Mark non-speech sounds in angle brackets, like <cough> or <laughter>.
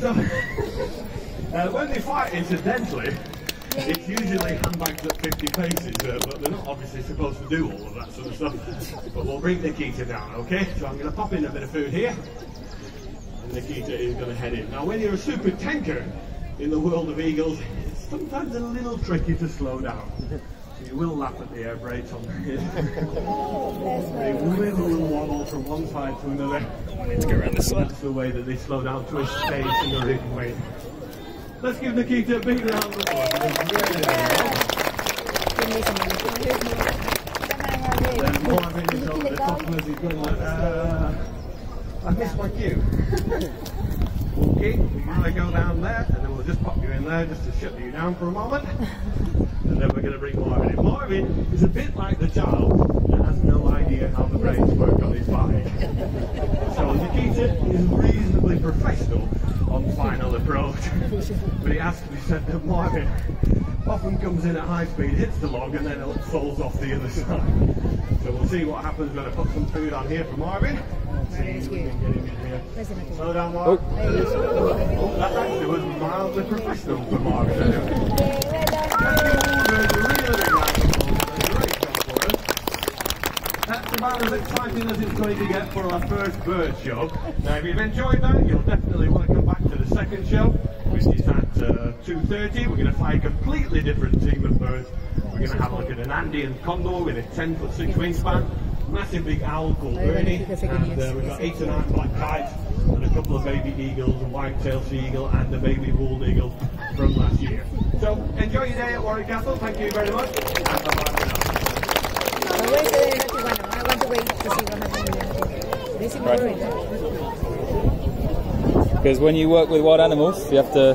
So, <laughs> uh, when they fight, incidentally, it's usually handbags at 50 paces, uh, but they're not obviously supposed to do all of that sort of stuff. But we'll bring Nikita down, okay? So I'm going to pop in a bit of food here, and Nikita is going to head in. Now, when you're a super tanker in the world of eagles, it's sometimes a little tricky to slow down. So you will laugh at the air brakes on the They will wobble from one side to another. Let's go around this side. That's the way that they slow down to a stage in the rig way. Let's give Nikita a big round of applause. Then Marvin is over the top as he's going like, uh, I missed my cue. okay, we're going to go down there and then we'll just pop you in there just to shut you down for a moment. And then we're going to bring Marvin is a bit like the child that has no idea how the brakes work on his bike. So Nikita is reasonably professional on final approach. but he has to be said that Marvin often comes in at high speed, hits the log, and then it falls off the other side. So we'll see what happens when I put some food on here for Marvin. See if we can get him in here. Slow down, Marvin. Oh, that actually was mildly professional for Marvin. anyway. Thank you all very, really big round of applause. Great job for us. That's about as exciting as it's going to get for our first bird show. Now, if you've enjoyed that, you'll definitely want to come back to the second show, which is at uh, 2.30. We're going to fly a completely different team of birds. We're going to have a look at an Andean condor with a 10 foot 6 wingspan, massive big owl called Bernie, and uh, we've got eight or nine black kites, and a couple of baby eagles, a white-tailed sea eagle, and a baby bald eagle from last year. So, enjoy your day at Warwick Castle. Thank you very much, and bye-bye for now. Me voy a quedar en Tijuana. I want to wait to see what happens. This Because when you work with wild animals, you have to